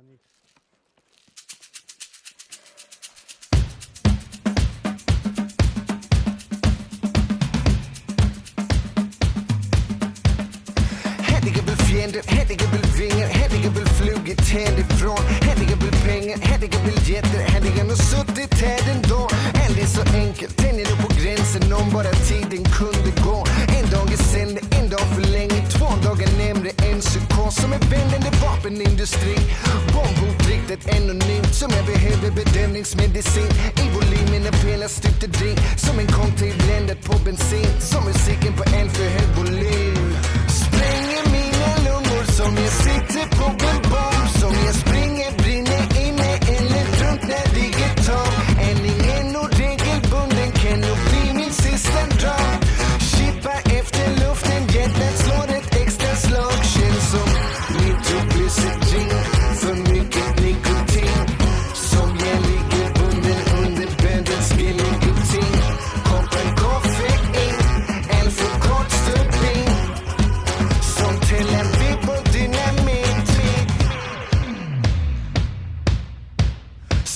onanist. Här väl fiender, här väl vingar, här väl flugit härifrån. Här väl pengar, här väl getter, här ligger nog suttit här en vapenindustri. Bombhot anonymt som jag behöver bedömningsmedicin. I volymen en pela styckte drink som en cocktail bländad på bensin. Som musiken på en för hög volym. Spränger mina lungor som jag sitter på en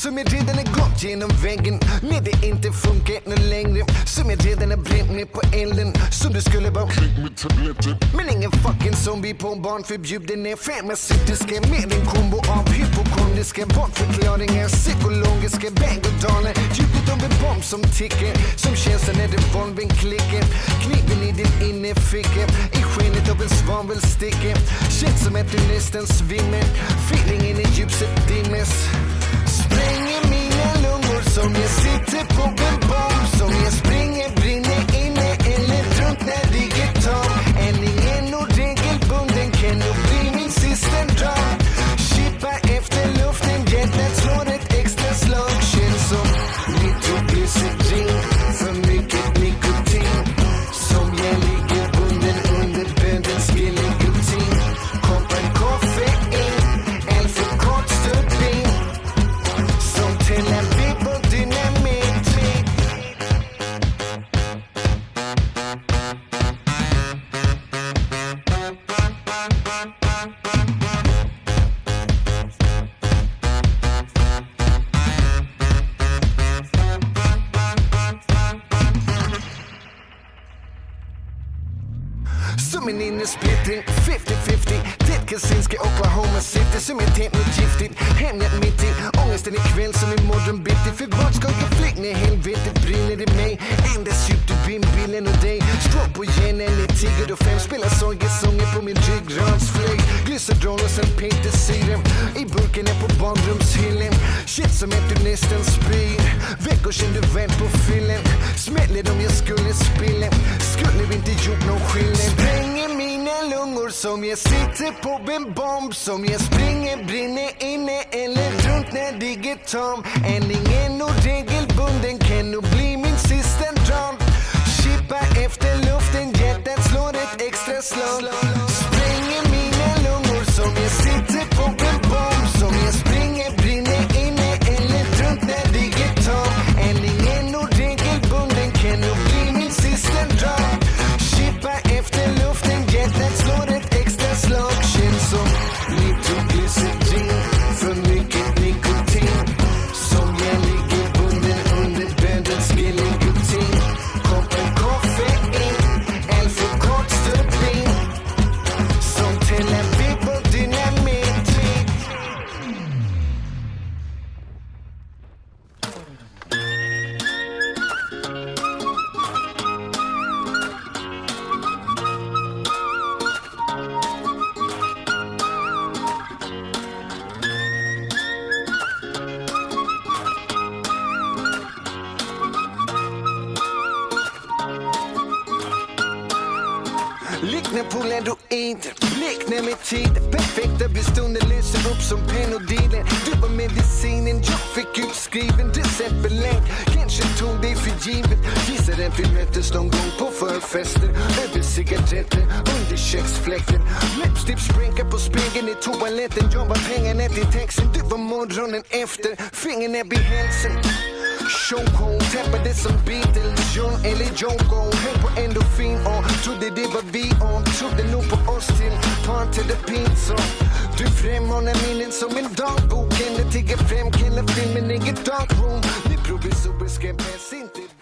Som jag redan har gått genom väggen. När det inte funkar nåt längre. Som jag redan har bränt ner på elden. Som det skulle vara krig med tabletter. Men ingen fucking zombie på barnförbjuden är farmaceutiska Med en kombo av hypokondriska bortförklaringar. Psykologiska berg och dalar Ljudet av en bomb som tickar. Som känslan när revolvern klickar. Kniven i din innerficka I skenet av en svavelsticka Känns som att du nästan svimmar Feelingen i Som splittring 50-50 Ted Kaczynski, Oklahoma City Som är tänt nåt giftigt. Hemligt mitt i ångesten ikväll som imorgon bitti. För vart ska jag fly när helvetet brinner i mig? Andas djupt ur bimbillen och dig. Strå på genen i tigger och fem Spelar sorgesånger på min ryggradsflöjt Glycerol och sen petersyra I burken är på badrumshyllan Shit som att du nästan spyr. Veckor sedan du vänt på fyllen. Smäller om jag skulle spilla. Skulle vi inte gjort någon skillnad? Spränger min mina lungor som jag sitter på en bomb Som jag springer, brinner inne eller drunknar digitalt Än ingen och regelbunden kan nog bli Liknar polaroider, bleknar med tid Perfekta bestånden lyser upp som penodiler Du var medicinen jag fick utskriven Receptbelagd, kanske tog dig för givet. Gissar att vi möttes någon gång på förfester. Över cigaretter, under köksfläkten. Läppstift sprinkar på spegeln i toaletten. Jag var pengarna till texten, du var morgonen efter. Fingrarna i hälsen. Chokehold, tappade som Beatles, John eller Joko. Höll på endorfin och trodde det var vi och trodde nog på oss till parterapin. Så du frammanar minnen som en dagbok. Ända tigger fram, killar filmen, inget darkroom. Ni provisoriska bäst inte